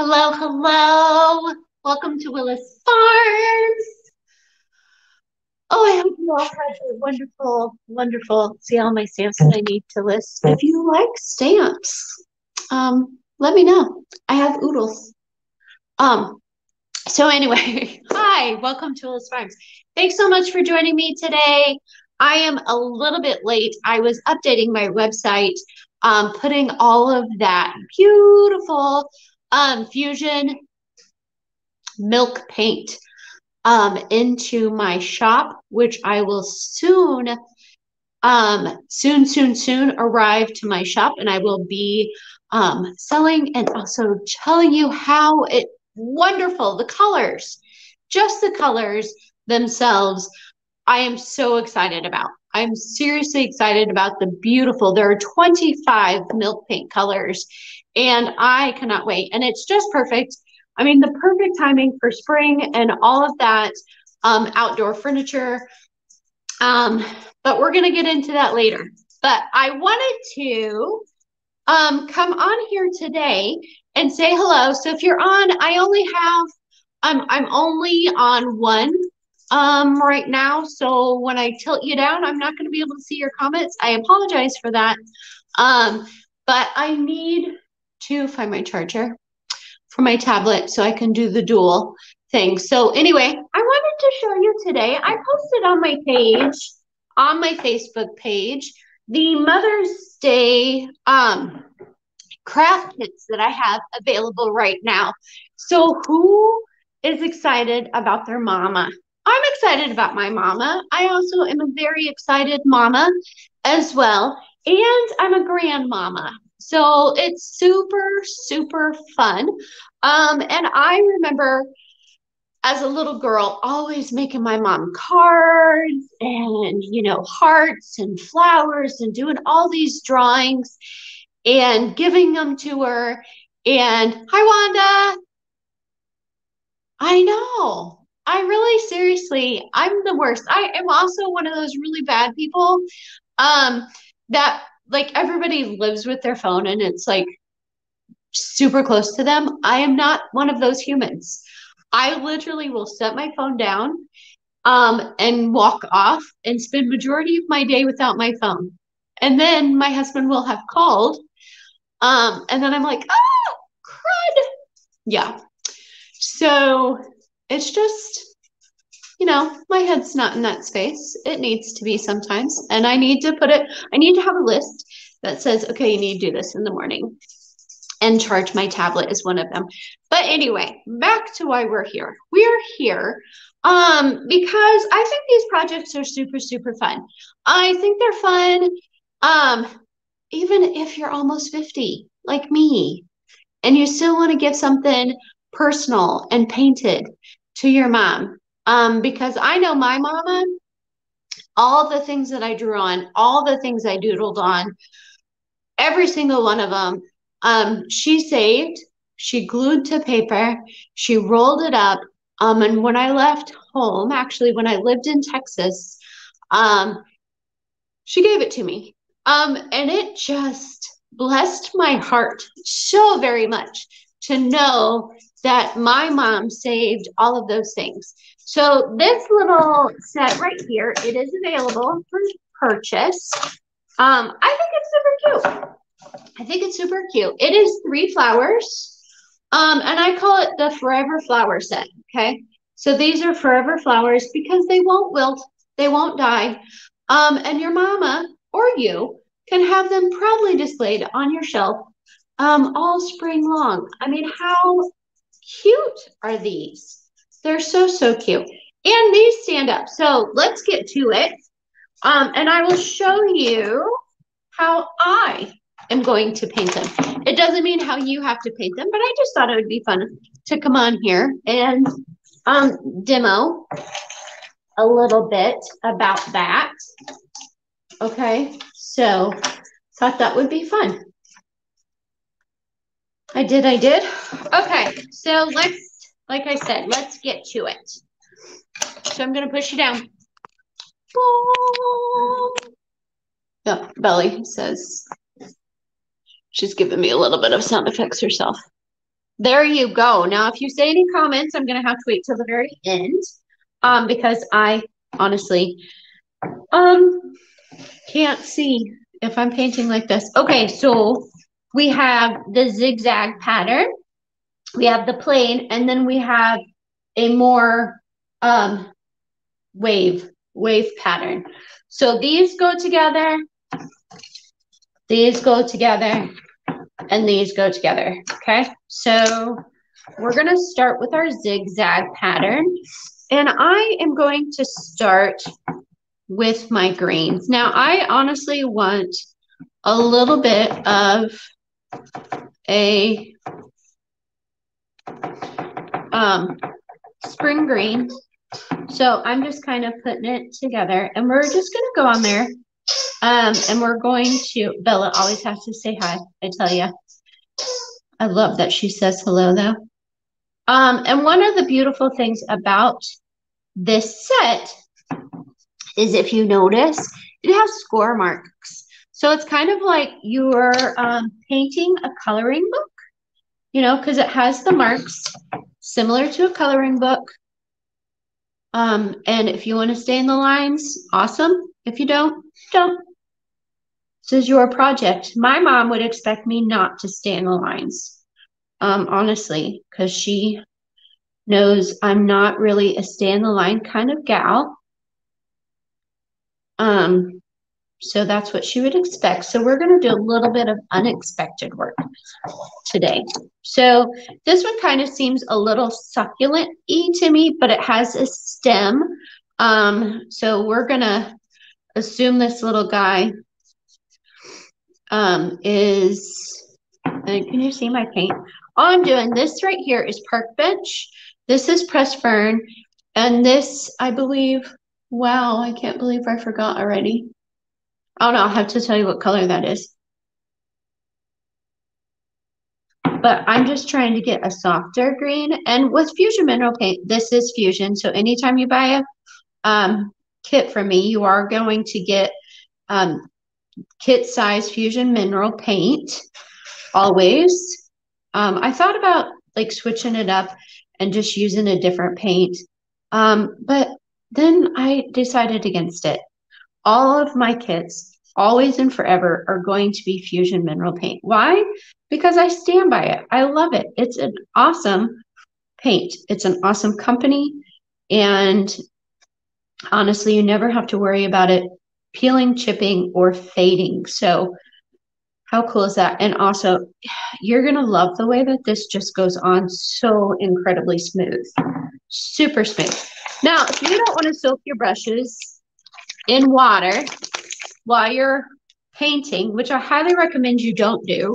Hello, hello. Welcome to Willis Farms. Oh, I hope you all had a wonderful, wonderful. See all my stamps that I need to list. If you like stamps, um, let me know. I have oodles. Um, so anyway, hi, welcome to Willis Farms. Thanks so much for joining me today. I am a little bit late. I was updating my website, um, putting all of that beautiful um, fusion milk paint um, into my shop, which I will soon, um, soon, soon, soon arrive to my shop, and I will be um, selling and also telling you how it wonderful the colors, just the colors themselves. I am so excited about. I'm seriously excited about the beautiful. There are 25 milk paint colors, and I cannot wait. And it's just perfect. I mean, the perfect timing for spring and all of that um, outdoor furniture. Um, but we're going to get into that later. But I wanted to um, come on here today and say hello. So if you're on, I only have, I'm, I'm only on one um, right now. So when I tilt you down, I'm not going to be able to see your comments. I apologize for that. Um, but I need to find my charger for my tablet so I can do the dual thing. So anyway, I wanted to show you today. I posted on my page, on my Facebook page, the Mother's Day um, craft kits that I have available right now. So who is excited about their mama? I'm excited about my mama. I also am a very excited mama as well. And I'm a grandmama. So it's super, super fun. Um, and I remember as a little girl always making my mom cards and, you know, hearts and flowers and doing all these drawings and giving them to her. And hi, Wanda. I know. I really seriously, I'm the worst. I am also one of those really bad people um, that like everybody lives with their phone and it's like super close to them. I am not one of those humans. I literally will set my phone down um, and walk off and spend majority of my day without my phone. And then my husband will have called. Um, and then I'm like, oh, crud. Yeah. So it's just, you know, my head's not in that space. It needs to be sometimes. And I need to put it, I need to have a list that says, okay, you need to do this in the morning. And charge my tablet is one of them. But anyway, back to why we're here. We're here um, because I think these projects are super, super fun. I think they're fun. Um, even if you're almost 50, like me, and you still want to give something personal and painted to your mom. Um, because I know my mama, all the things that I drew on, all the things I doodled on, every single one of them, um, she saved, she glued to paper, she rolled it up. Um, and when I left home, actually, when I lived in Texas, um, she gave it to me. Um, and it just blessed my heart so very much to know that my mom saved all of those things. So this little set right here, it is available for purchase. Um, I think it's super cute. I think it's super cute. It is three flowers. Um, and I call it the forever flower set. Okay. So these are forever flowers because they won't wilt, they won't die. Um, and your mama or you can have them proudly displayed on your shelf um, all spring long. I mean, how cute are these? They're so, so cute. And these stand up. So let's get to it. Um, and I will show you how I am going to paint them. It doesn't mean how you have to paint them, but I just thought it would be fun to come on here and um, demo a little bit about that. Okay, so thought that would be fun. I did, I did. Okay, so let's, like I said, let's get to it. So I'm going to push you down. Oh, Belly says she's giving me a little bit of sound effects herself. there you go. Now, if you say any comments, I'm going to have to wait till the very end um, because I honestly um, can't see if I'm painting like this. Okay, so we have the zigzag pattern, we have the plain, and then we have a more um, wave, wave pattern. So these go together, these go together, and these go together, okay? So we're gonna start with our zigzag pattern. And I am going to start with my greens. Now, I honestly want a little bit of a um, spring green. So I'm just kind of putting it together and we're just going to go on there um, and we're going to, Bella always has to say hi, I tell you. I love that she says hello though. Um, and one of the beautiful things about this set is if you notice, it has score marks. So it's kind of like you're um, painting a coloring book, you know, because it has the marks similar to a coloring book. Um, and if you want to stay in the lines, awesome. If you don't, don't. This is your project. My mom would expect me not to stay in the lines, um, honestly, because she knows I'm not really a stay in the line kind of gal. Um, so that's what she would expect. So we're going to do a little bit of unexpected work today. So this one kind of seems a little succulent-y to me, but it has a stem. Um, so we're going to assume this little guy um, is, can you see my paint? All I'm doing, this right here is park bench. This is press fern. And this, I believe, wow, I can't believe I forgot already. Oh no, I'll have to tell you what color that is. But I'm just trying to get a softer green. And with Fusion Mineral Paint, this is Fusion. So anytime you buy a um, kit from me, you are going to get um, kit size Fusion Mineral Paint always. Um, I thought about like switching it up and just using a different paint. Um, but then I decided against it. All of my kits, always and forever, are going to be Fusion Mineral Paint. Why? Because I stand by it. I love it. It's an awesome paint. It's an awesome company. And honestly, you never have to worry about it peeling, chipping, or fading. So how cool is that? And also, you're going to love the way that this just goes on so incredibly smooth. Super smooth. Now, if you don't want to soak your brushes in water while you're painting, which I highly recommend you don't do,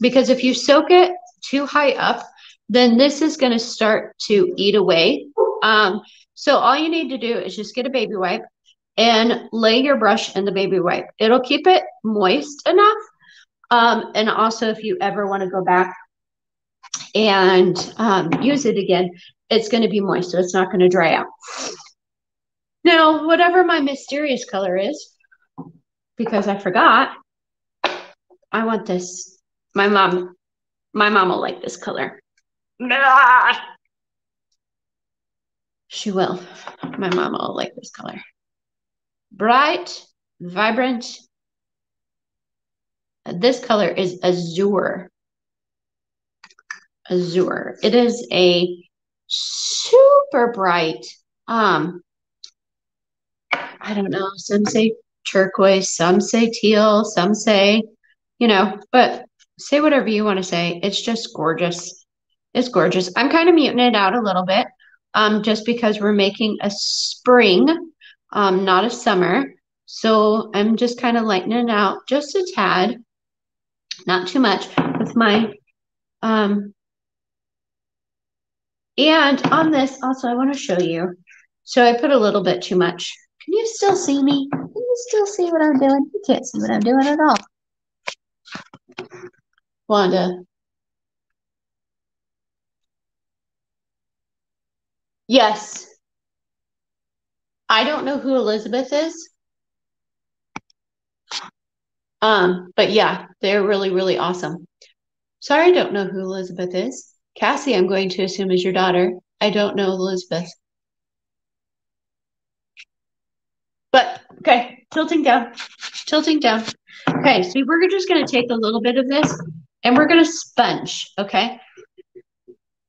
because if you soak it too high up, then this is going to start to eat away. Um, so all you need to do is just get a baby wipe and lay your brush in the baby wipe. It'll keep it moist enough um, and also, if you ever want to go back and um, use it again, it's going to be moist, so it's not going to dry out. Now, whatever my mysterious color is, because I forgot, I want this. My mom, my mom will like this color. She will. My mom will like this color. Bright, vibrant, this color is azure. Azure. It is a super bright, um, I don't know, some say turquoise, some say teal, some say, you know, but say whatever you want to say. It's just gorgeous. It's gorgeous. I'm kind of muting it out a little bit um, just because we're making a spring, um, not a summer. So I'm just kind of lightening it out just a tad not too much with my um and on this also I want to show you so I put a little bit too much can you still see me can you still see what I'm doing you can't see what I'm doing at all Wanda yes I don't know who Elizabeth is um, but yeah, they're really, really awesome. Sorry, I don't know who Elizabeth is. Cassie, I'm going to assume is your daughter. I don't know Elizabeth. But okay, tilting down, tilting down. Okay, so we're just going to take a little bit of this and we're going to sponge, okay?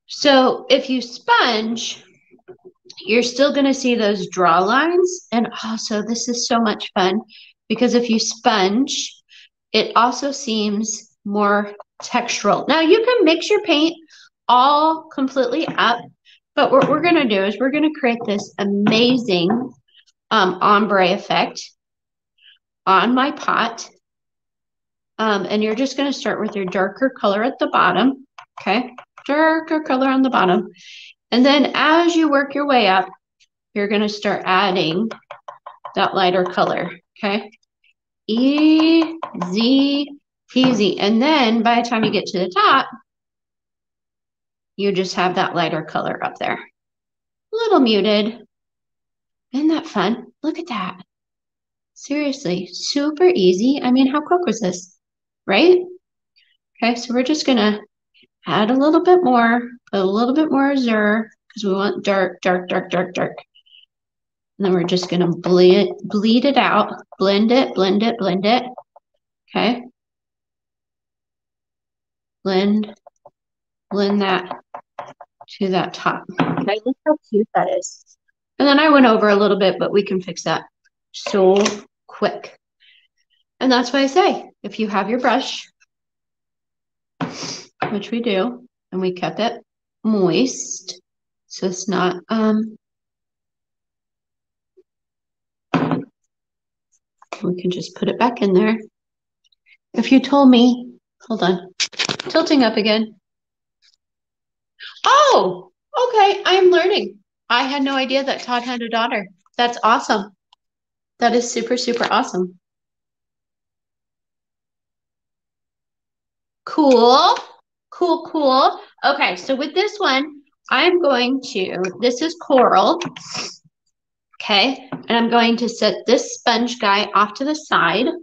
So if you sponge, you're still going to see those draw lines. And also, this is so much fun because if you sponge, it also seems more textural. Now, you can mix your paint all completely up, but what we're going to do is we're going to create this amazing um, ombre effect on my pot. Um, and you're just going to start with your darker color at the bottom. Okay, darker color on the bottom. And then as you work your way up, you're going to start adding that lighter color. Okay, easy peasy. And then by the time you get to the top, you just have that lighter color up there. A little muted. Isn't that fun? Look at that. Seriously, super easy. I mean, how quick was this? Right? Okay, so we're just gonna add a little bit more, put a little bit more azure because we want dark, dark, dark, dark, dark. And then we're just gonna bleed it, bleed it out, blend it, blend it, blend it. Okay. Blend, blend that to that top. Okay, look how cute that is. And then I went over a little bit, but we can fix that so quick. And that's why I say, if you have your brush, which we do, and we kept it moist, so it's not, um, we can just put it back in there. If you told me, hold on, tilting up again. Oh, okay, I'm learning. I had no idea that Todd had a daughter. That's awesome. That is super, super awesome. Cool, cool, cool. Okay, so with this one, I'm going to, this is coral. Okay, and I'm going to set this sponge guy off to the side. And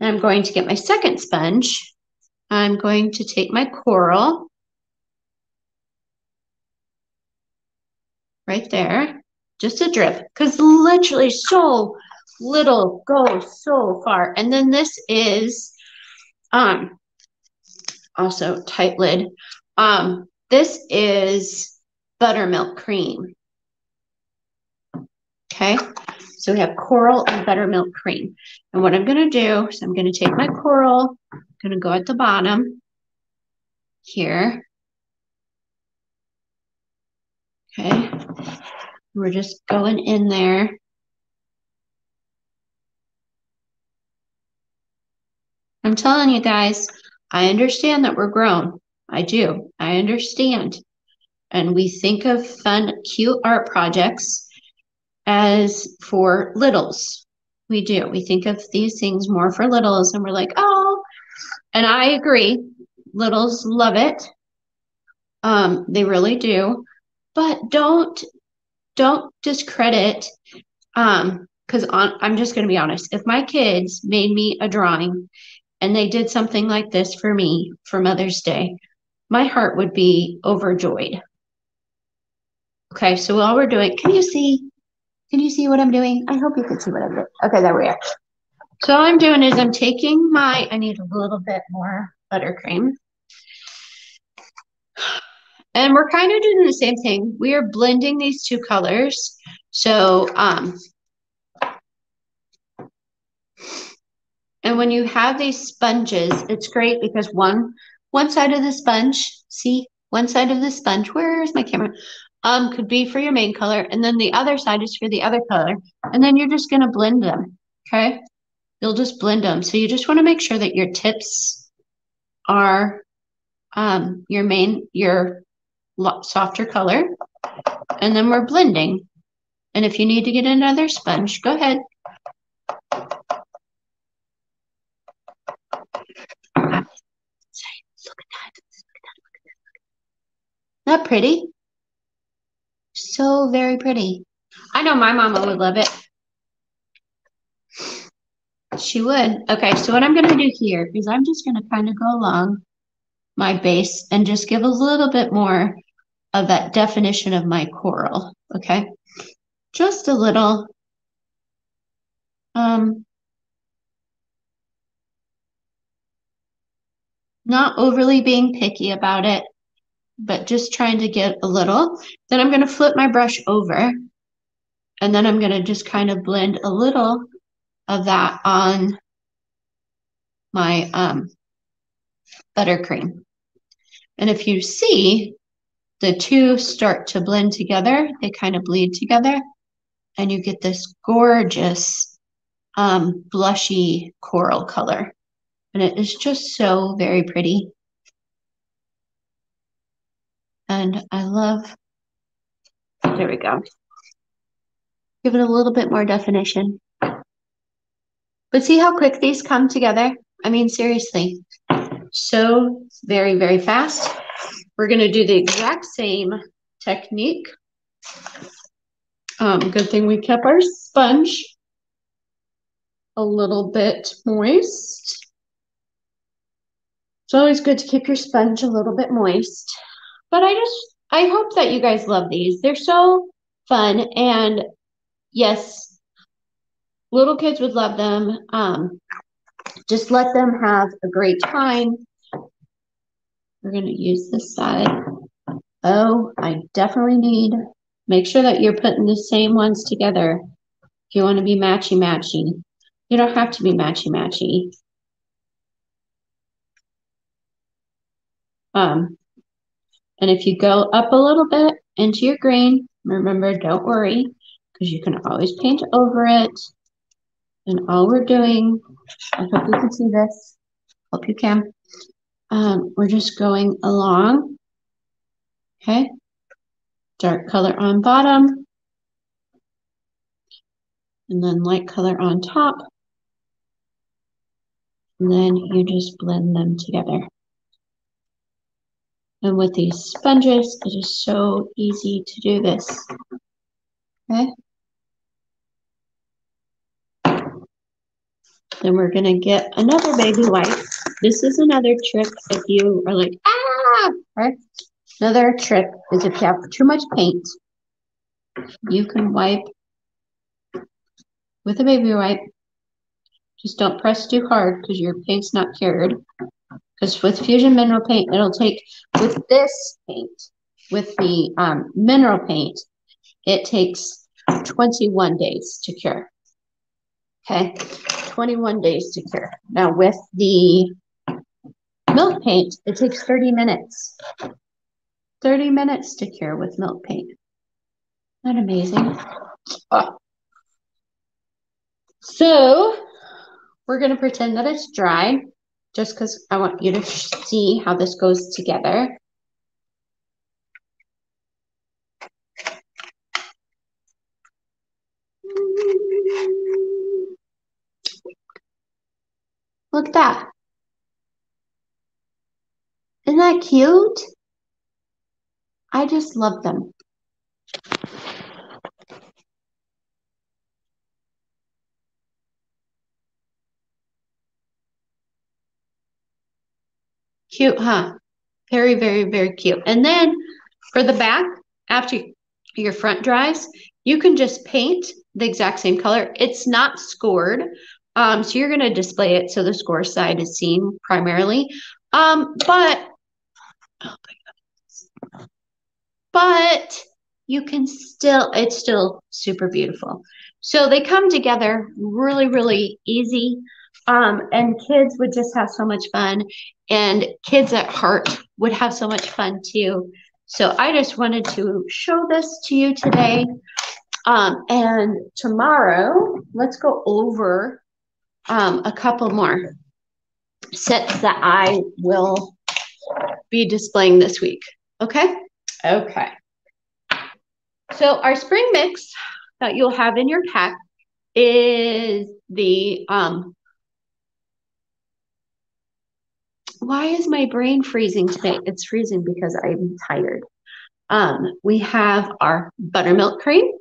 I'm going to get my second sponge. I'm going to take my coral right there, just a drip, because literally so little goes so far. And then this is um also tight lid. Um, this is buttermilk cream. Okay, so we have coral and buttermilk cream. And what I'm going to do is I'm going to take my coral, I'm going to go at the bottom here. Okay, we're just going in there. I'm telling you guys, I understand that we're grown. I do. I understand. And we think of fun, cute art projects as for littles. We do. We think of these things more for littles, and we're like, oh, and I agree. Littles love it. Um, they really do but don't don't discredit um because i'm just going to be honest if my kids made me a drawing and they did something like this for me for mother's day my heart would be overjoyed. Okay so all we're doing can you see can you see what i'm doing? I hope you can see what i'm doing. Okay there we are. So all i'm doing is i'm taking my i need a little bit more buttercream and we're kind of doing the same thing. We are blending these two colors. So, um, and when you have these sponges, it's great because one, one side of the sponge, see, one side of the sponge, where's my camera? Um, could be for your main color. And then the other side is for the other color. And then you're just going to blend them. Okay. You'll just blend them. So you just want to make sure that your tips are um, your main, your softer color. And then we're blending. And if you need to get another sponge, go ahead. Not pretty? So very pretty. I know my mama would love it. She would. Okay, so what I'm going to do here is I'm just going to kind of go along my base and just give a little bit more of that definition of my coral, okay? Just a little. Um, not overly being picky about it, but just trying to get a little. Then I'm going to flip my brush over and then I'm going to just kind of blend a little of that on my um, buttercream. And if you see, the two start to blend together, they kind of bleed together, and you get this gorgeous um, blushy coral color. And it is just so very pretty. And I love, there we go. Give it a little bit more definition. But see how quick these come together? I mean, seriously, so very, very fast. We're going to do the exact same technique. Um, good thing we kept our sponge a little bit moist. It's always good to keep your sponge a little bit moist. But I just, I hope that you guys love these. They're so fun. And yes, little kids would love them. Um, just let them have a great time. We're going to use this side. Oh, I definitely need, make sure that you're putting the same ones together. If you want to be matchy-matchy. You don't have to be matchy-matchy. Um, and if you go up a little bit into your green, remember, don't worry, because you can always paint over it. And all we're doing, I hope you can see this, hope you can. Um, we're just going along, okay? Dark color on bottom, and then light color on top. And then you just blend them together. And with these sponges, it is so easy to do this. Okay. Then we're going to get another baby wipe. This is another trick if you are like, ah, right? Another trick is if you have too much paint, you can wipe with a baby wipe. Just don't press too hard because your paint's not cured. Because with Fusion Mineral Paint, it'll take, with this paint, with the um, mineral paint, it takes 21 days to cure. Okay, 21 days to cure. Now with the milk paint, it takes 30 minutes. 30 minutes to cure with milk paint. Isn't that amazing? Oh. So we're going to pretend that it's dry just because I want you to see how this goes together. Look at that. Isn't that cute? I just love them. Cute, huh? Very, very, very cute. And then for the back, after your front dries, you can just paint the exact same color. It's not scored. Um, so you're going to display it so the score side is seen primarily. Um, but, oh but you can still, it's still super beautiful. So they come together really, really easy. Um, and kids would just have so much fun. And kids at heart would have so much fun too. So I just wanted to show this to you today. Um, and tomorrow, let's go over um, a couple more sets that I will be displaying this week. Okay? Okay. So our spring mix that you'll have in your pack is the um why is my brain freezing today? It's freezing because I'm tired. Um, we have our buttermilk cream,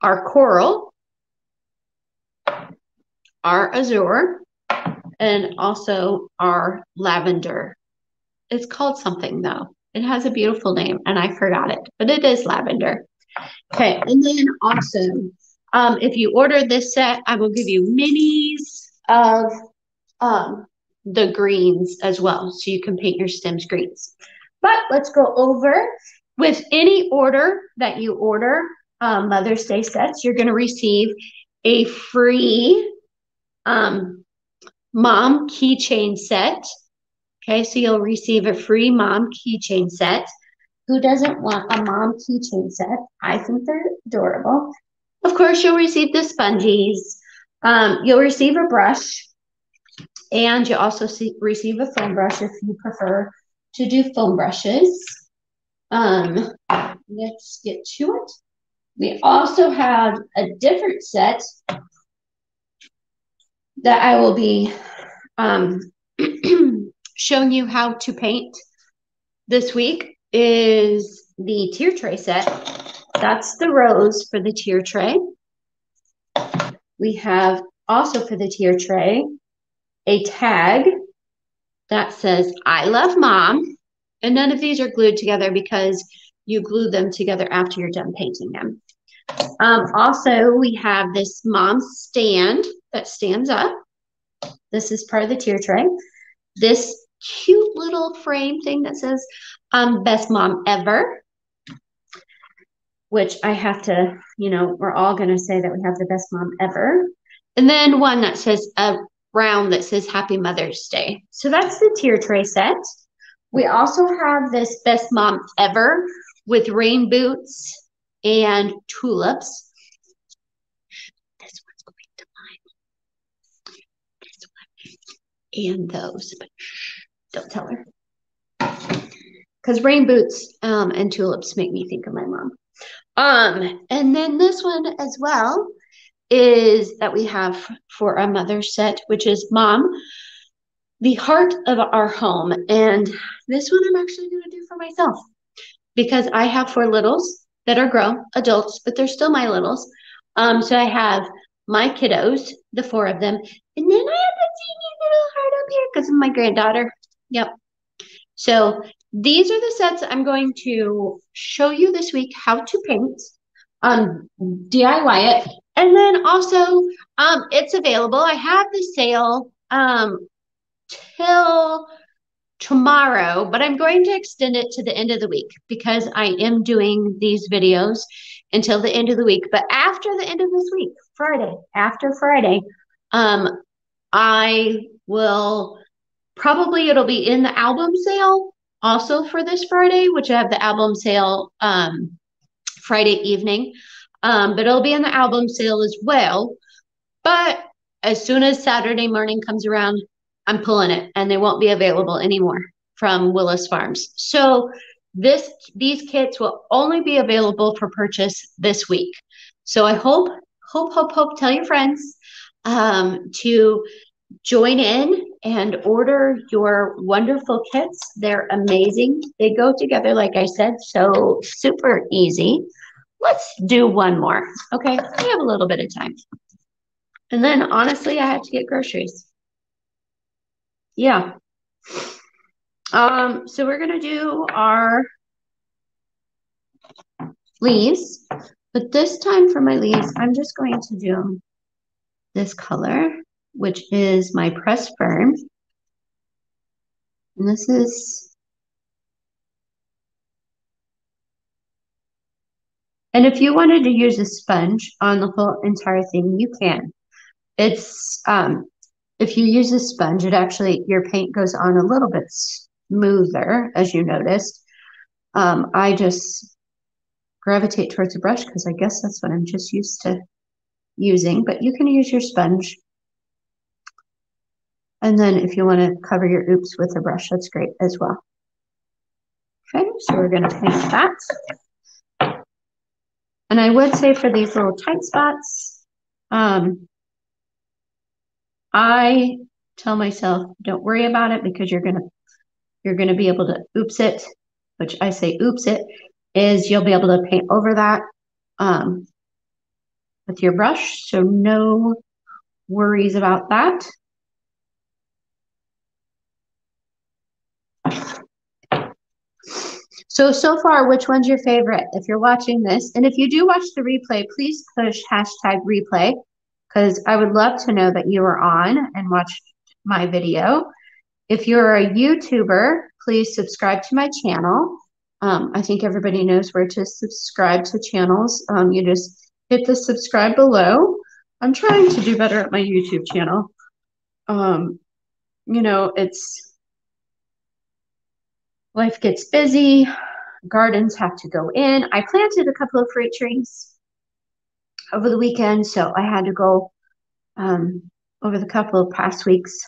our coral, our azure, and also our lavender. It's called something though. It has a beautiful name and I forgot it, but it is lavender. Okay, and then also, um, if you order this set, I will give you minis of um, the greens as well, so you can paint your stems greens. But let's go over with any order that you order um, Mother's Day sets, you're going to receive a free um, mom keychain set. Okay, so you'll receive a free mom keychain set. Who doesn't want a mom keychain set? I think they're adorable. Of course, you'll receive the sponges. Um, you'll receive a brush, and you also see, receive a foam brush if you prefer to do foam brushes. Um, let's get to it. We also have a different set that I will be um, showing you how to paint this week is the tier tray set. That's the rose for the tier tray. We have also for the tier tray a tag that says, I love mom. And none of these are glued together because you glue them together after you're done painting them. Um, also, we have this mom stand that stands up. This is part of the tier tray. This cute little frame thing that says um, best mom ever, which I have to, you know, we're all going to say that we have the best mom ever. And then one that says a round that says happy Mother's Day. So that's the tier tray set. We also have this best mom ever with rain boots and tulips. This one's going to mine. This one and those, but shh, don't tell her. Because rain boots um, and tulips make me think of my mom. Um, and then this one as well is that we have for a mother set, which is mom, the heart of our home. And this one I'm actually going to do for myself because I have four littles that are grown adults, but they're still my littles. Um, so I have my kiddos, the four of them, and then I have a teeny little heart up here because of my granddaughter. Yep. So these are the sets I'm going to show you this week how to paint, um, DIY it, and then also um, it's available. I have the sale um, till tomorrow, but I'm going to extend it to the end of the week because I am doing these videos until the end of the week. But after the end of this week, Friday, after Friday, um, I will probably it'll be in the album sale also for this Friday, which I have the album sale um, Friday evening. Um, but it'll be in the album sale as well. But as soon as Saturday morning comes around, I'm pulling it and they won't be available anymore from Willis Farms. So this these kits will only be available for purchase this week. So I hope, hope, hope, hope, tell your friends um, to join in and order your wonderful kits. They're amazing. They go together, like I said, so super easy. Let's do one more. Okay, we have a little bit of time. And then honestly, I have to get groceries. Yeah. Um, so we're gonna do our leaves, but this time for my leaves, I'm just going to do this color, which is my press fern. And this is, and if you wanted to use a sponge on the whole entire thing, you can. It's, um, if you use a sponge, it actually, your paint goes on a little bit smoother, as you noticed. Um, I just gravitate towards a brush because I guess that's what I'm just used to using, but you can use your sponge. And then if you want to cover your oops with a brush, that's great as well. Okay, so we're going to paint that. And I would say for these little tight spots, um, I tell myself, don't worry about it because you're gonna you're gonna be able to oops it, which I say oops it, is you'll be able to paint over that um, with your brush. So no worries about that. So, so far, which one's your favorite? If you're watching this, and if you do watch the replay, please push hashtag replay because I would love to know that you were on and watched my video. If you're a YouTuber, please subscribe to my channel. Um, I think everybody knows where to subscribe to channels. Um, you just hit the subscribe below. I'm trying to do better at my YouTube channel. Um, you know, it's life gets busy, gardens have to go in. I planted a couple of fruit trees over the weekend, so I had to go um, over the couple of past weeks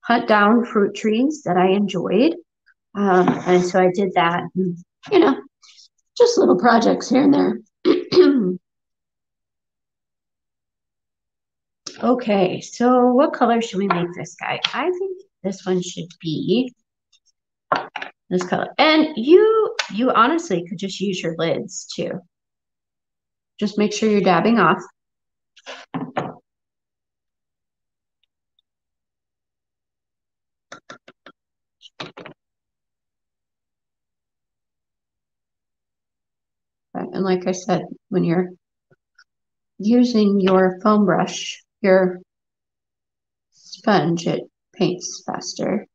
hunt down fruit trees that I enjoyed. Um, and so I did that, and, you know, just little projects here and there. okay, so what color should we make this guy? I think this one should be this color. And you, you honestly could just use your lids too. Just make sure you're dabbing off. And like I said, when you're using your foam brush, your sponge, it paints faster.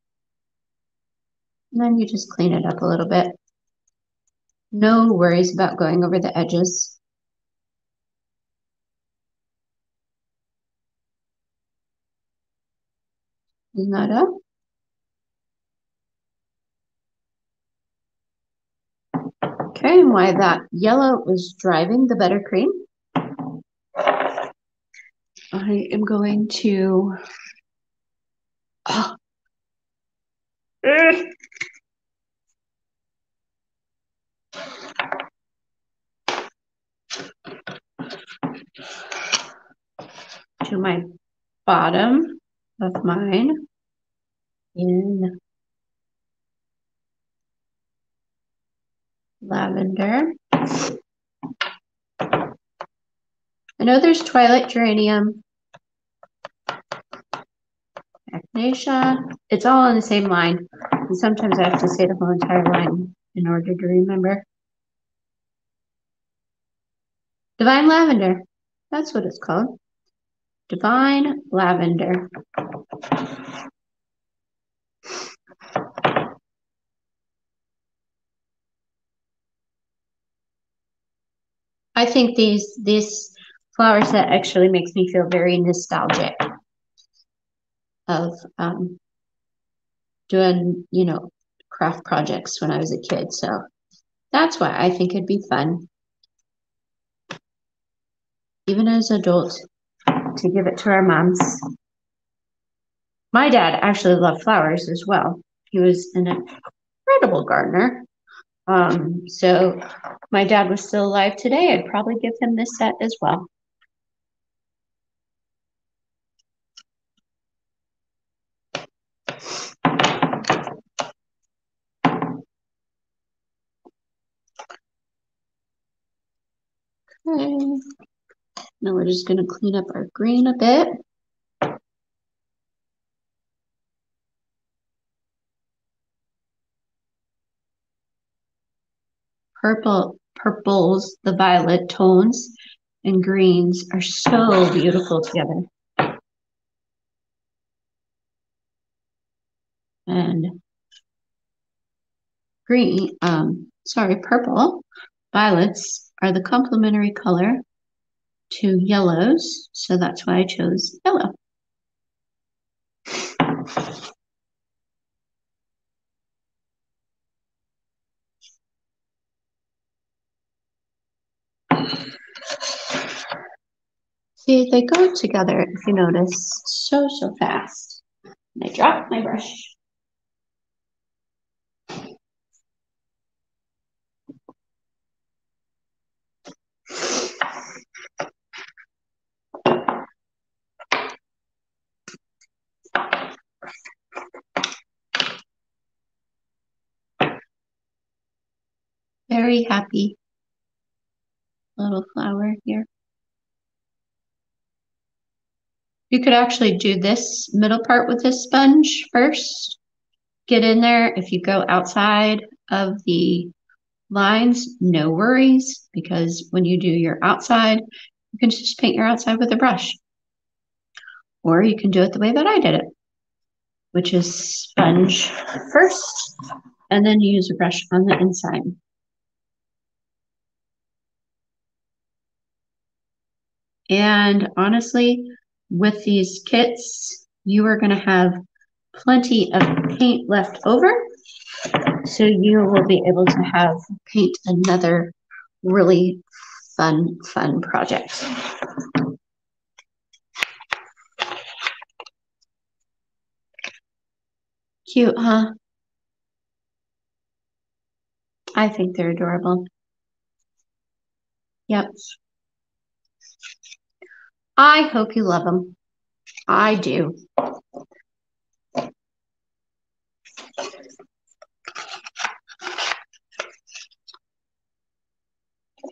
And then you just clean it up a little bit. No worries about going over the edges. Clean that up. Okay, and why that yellow was driving the buttercream, I am going to oh. to my bottom of mine in lavender. I know there's twilight geranium, echinacea. It's all on the same line. And sometimes I have to say the whole entire line in order to remember. Divine lavender. That's what it's called. Divine lavender. I think these this flower set actually makes me feel very nostalgic of um, doing, you know, craft projects when I was a kid. So that's why I think it'd be fun, even as adults, to give it to our moms. My dad actually loved flowers as well. He was an incredible gardener. Um, so my dad was still alive today, I'd probably give him this set as well. Okay. Now we're just going to clean up our green a bit. purple, purples, the violet tones, and greens are so beautiful together. And green, um, sorry, purple, violets are the complementary color to yellows, so that's why I chose yellow. See, they go together, if you notice, so, so fast. And I dropped my brush. Very happy little flower here. You could actually do this middle part with this sponge first. Get in there. If you go outside of the lines, no worries, because when you do your outside, you can just paint your outside with a brush. Or you can do it the way that I did it, which is sponge first, and then use a brush on the inside. And honestly, with these kits, you are going to have plenty of paint left over. So you will be able to have paint another really fun, fun project. Cute, huh? I think they're adorable. Yep. I hope you love them. I do.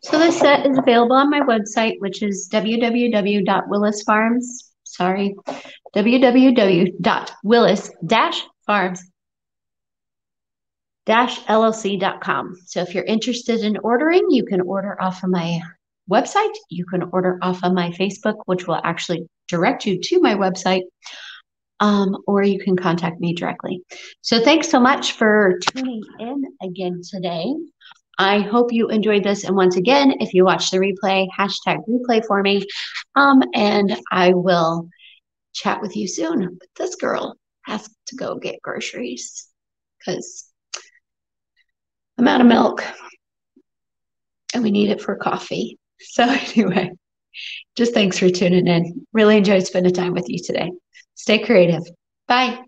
So this set is available on my website, which is www.willisfarms. Sorry, www.willis-farms llc.com. So if you're interested in ordering, you can order off of my website. You can order off of my Facebook, which will actually direct you to my website. Um, or you can contact me directly. So thanks so much for tuning in again today. I hope you enjoyed this. And once again, if you watch the replay, hashtag replay for me. Um, and I will chat with you soon. But this girl has to go get groceries because I'm out of milk and we need it for coffee. So, anyway, just thanks for tuning in. Really enjoyed spending time with you today. Stay creative. Bye.